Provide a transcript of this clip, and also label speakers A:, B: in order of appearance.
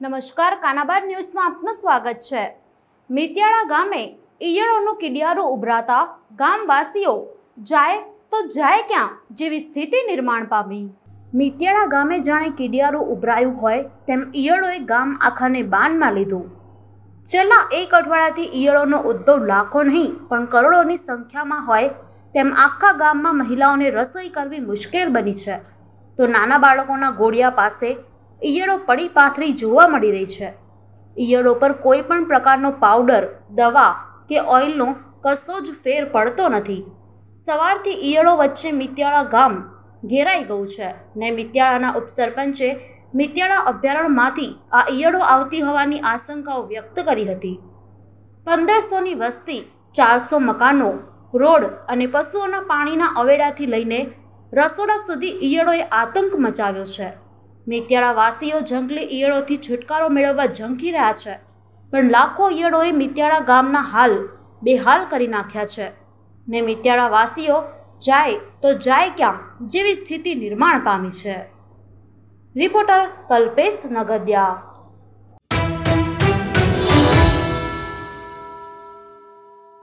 A: નમસ્કાર, કાનાબાર ન્યૂઝમાં આપનું સ્વાગત છે. મિત્યાળા ગામે ઈયળોનું કીડિયારું ઉભરાતા ગામવાસીઓ જાય તો જાય ક્યાં જેવી સ્થિતિ નિર્માણ પામી? મિત્યાળા ગામે જાણે કીડિયારું ઉભરાયું હોય તેમ ઈયળોએ ગામ આખાને બાનમાં લીધું. છેલ્લા એક અઠવાડિયાથી ઈયળોનો ઉદ્ભવ લાખો નહીં, પણ કરોડોની સંખ્યામાં હોય તેમ આખા ગામમાં મહિલાઓને રસોઈ કરવી મુશ્કેલ બની છે. તો નાના બાળકોના ગોળિયા પાસે ઈયળો પડી પાથરી જોવા મળી રહી છે. ઈયળો પર કોઈ પણ પ્રકારનો પાવડર, દવા કે ઓઇલનો કશો જ ફેર પડતો નથી. સવારથી ઈયળો વચ્ચે મિત્યાળા ગામ ઘેરાઈ ગયું છે ને મિત્યાળાના ઉપસરપંચે મિત્યાળા અભયારણ્યમાંથી આ ઈયળો આવતી હોવાની આશંકાઓ વ્યક્ત કરી હતી. પંદરસોની વસ્તી, ચારસો મકાનો, રોડ અને પશુઓના પાણીના અવેડાથી લઈને રસોડા સુધી ઈયળોએ આતંક મચાવ્યો છે. મિત્યાળા વાસીઓ જંગલી ઈયળોથી છુટકારો મેળવવા ઝંખી રહ્યા છે. પણ લાખો ઈયળોએ મિત્યાળા ગામના હાલ બેહાલ કરી નાખ્યા છે. ને મિત્યાળાવાસીઓ જાય તો જાય ક્યાં જેવી સ્થિતિ નિર્માણ પામી છે. રિપોર્ટર કલ્પેશ નગદિયા.